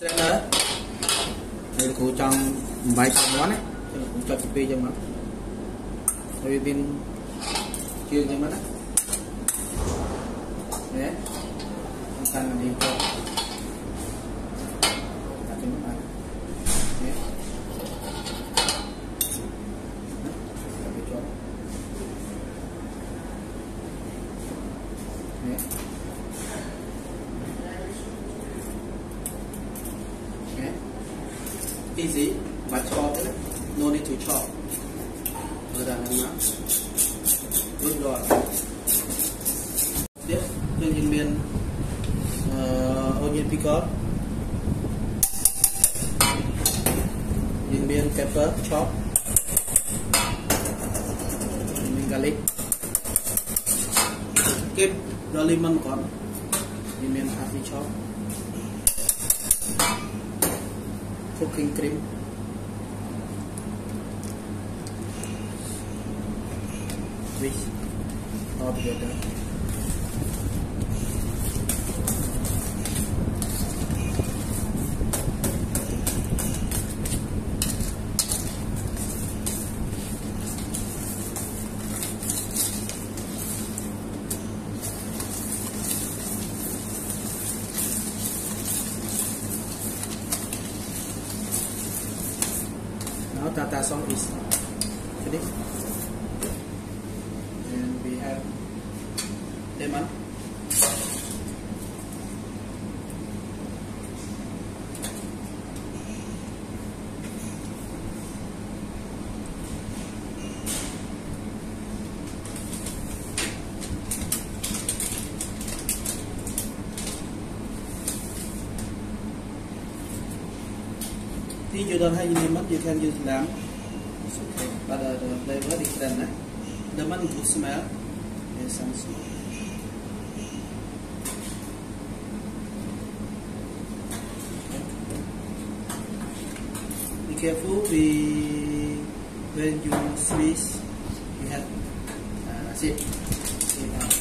strainer ហើយគ្រូចង់បំបីចំមាត់ណាគ្រូចុចពីពីចឹងមកហើយវាមានជើងចឹងមកណានេះសំខាន់ណាស់នេះចូលដាក់ចឹងមកនេះ Easy, but chop it. No need to chop. Vừa đàn em nào. Good rồi. Tiếp, nhân nhân miên uh, onion pickle. Nhân miên pepper chop. Nhân miên garlic. Kết đó lemon còn. Nhân miên parsley chop. Cooking cream which all Now tartar song is finished. And we have lemon. If you don't have any lemon, you can use lamb. It's okay. But uh, the flavor different. Eh? Lemon good smell and some smoke. Be careful. We when you squeeze, you have uh, see, see now.